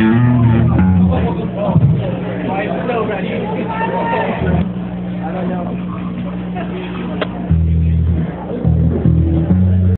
I don't know.